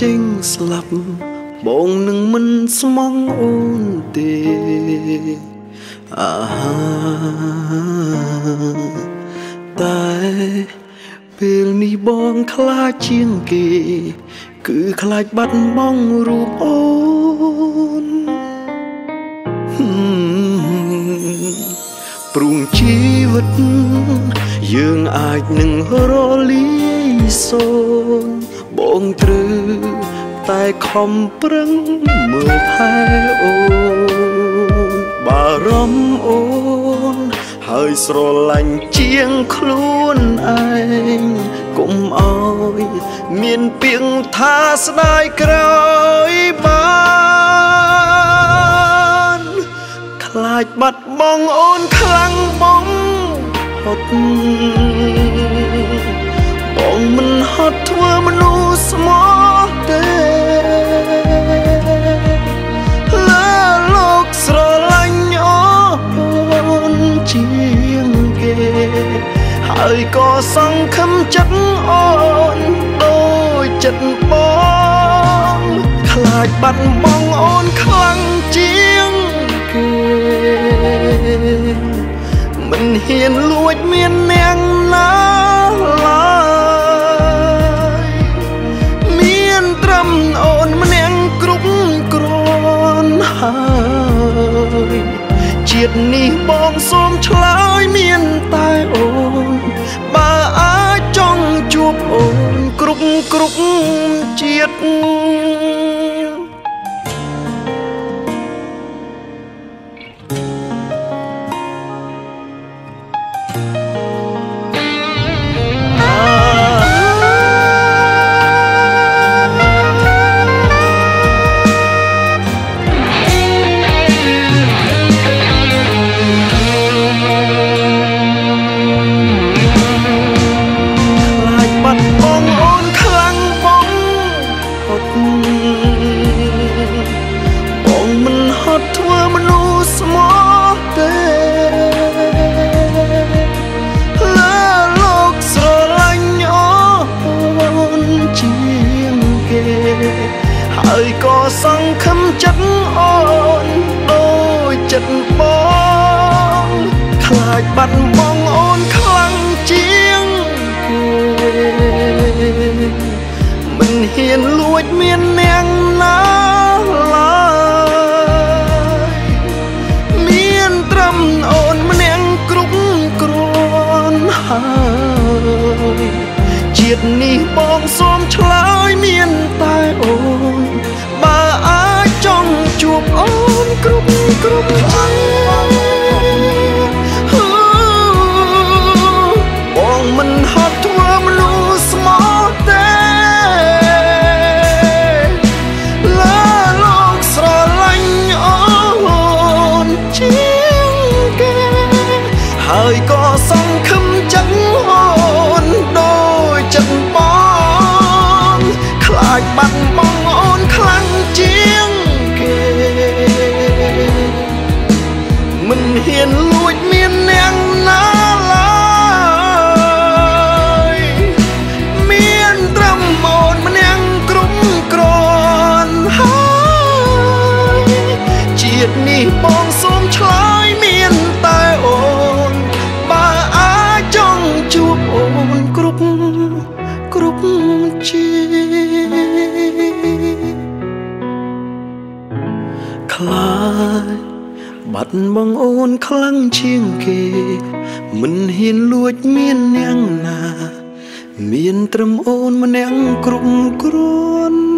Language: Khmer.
ចេញស្លាប់បងនឹងមិនស្មងអូនទេអាតែពេលនេះបងខ្លាចជាងគេ គឺខ្លាចបាត់បង់រូបអូនព្រួងជីវិតយើងអាចនឹងរលាយសូន បងត្រូវតែខំប្រឹងមើលថែអូនបារម្ភអូនហើយស្រឡាញ់ជាងខ្លួនឯងកុំអោយមានពាក្យថាស្ដាយក្រោយបានខ្លាចបាត់បង់អូនខ្លាំងបងហត់បងមិនហត់ធ្វើមនុស្ស ក៏សង្ឃឹមចិត្តអូនដូចចិត្តបងខ្លាចបាត់បង់អូនខ្លាំងជាងគេមិនហ៊ានលួចមានអ្នកណាឡើយមានត្រឹមអូនម្នាក់គ្រប់គ្រាន់ហើយជាតិនេះបងសូមឆ្លើយមានតែអូន គ្រប់គ្រប់ជាតិ មិនហ៊ានលួចមានអ្នកណាឡើយមានត្រឹមអូនម្នាក់គ្រប់គ្រាន់ហើយជាតិនេះបងសូមឆ្លើយមានតែអូនបើអាចចង់ជួបអូនគ្រប់គ្រប់ចិត្តបងមិនហត់ ខ្លាចបាត់បង់អូនខ្លាំងជាងគេមិនហ៊ានលួចមានអ្នកណាឡើយមានត្រឹមអូនម្នាក់គ្រប់គ្រាន់ហើយជាតិនេះបងសូមឆ្លើយមានតែអូនបើអាចចង់ជួបអូនគ្រប់គ្រប់ជា បាត់បង់អូនខ្លាំងជាងគេ មិនហ៊ានលួចមានអ្នកណា មានត្រឹមអូនម្នាក់គ្រប់គ្រាន់